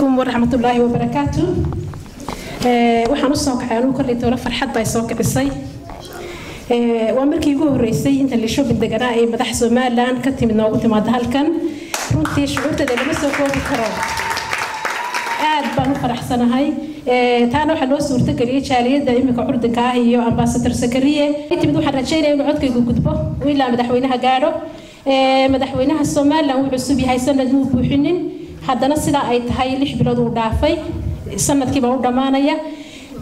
calaykum waraxmatullaahi wabarakaatu waxaan u soo kacay anuu toolo farxad baa soo kicisay. Waa markii ugu horeysay inta lishobin deganaa ee madax somalilan ka timid noogu timaada halkan. Runtii shucuurteeda lama soo koobi karo. Aad baan u faraxsanahay. Taana waxaa noo suurtageliyay jaaliyadda iminka curdinka ah iyo ambasador sakariye timid waxaan rajeynaya inuu codkaygu gudbo ilaa madaxweynaha gaadho madaxweynaha somalilan wuu cusub yahay sanad muu buuxinin haddana sidaa ay tahay lix bilood uu dhaafay sanadkiiba u dhammaanaya.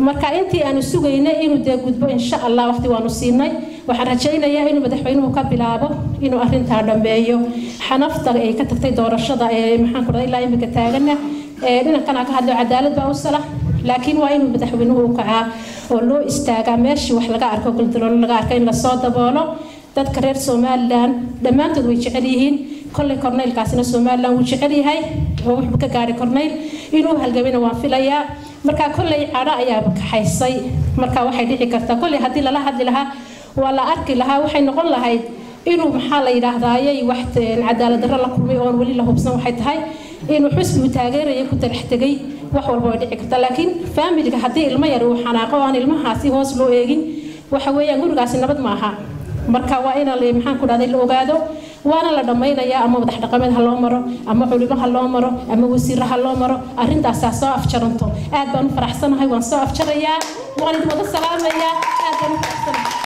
Marka intii aanu sugaynay inuu dee gudbo insha allah waqti waanu siinay. Waxaan rajaynayaa inuu madaxweynuhu ka bilaabo inuu arintaa dhammeeyo xanafta ay ka tagtay doorashada ee maxaan ku ilaa imika taagana dhinankana ka hadlo cadaalad baa u sala. Laakiin waa inuu madaxweynuhu u kacaa oo loo istaagaa meeshii wax laga arko guldaloolo laga arko in la soo daboolo. Dadka reer somalilan dhammaantood way jecel yihiin kolley korneylkaasina somalilan wuu jecel yahay. Oo wuxuu ka gaadhay korneyl inuu halgamina waan filayaa marka kolley cadho ayaa kaxaysay marka waxay dhici kartaa kolley haddii lala hadli lahaa waa la arki lahaa. Waxay noqon lahayd inuu maxaa la yidhaahdayay wax cadaalad darro la kulmay oon weli la hubsan waxay tahay. Inuu xusbi uu taageeraya ku talax tegay wax walba way dhici kartaa. Laakiin faamiliga haddii ilmo yar uu xanaaqo aan ilmahaasi hoos loo eegin waxa weeyaan gurigaasi nabad ma marka waa in maxaan ku dhahday la ogaado waana la dhammaynayaa ama madax dhaqameed ha loo maro ama culimo ha loo maro ama wasiiro ha loo maro. Arrintaasaa soo afjaranto. Aad baan u faraxsanahay waan soo afjarayaa. Waan idin wada salaamayaa. Aad baan u faraxsanahay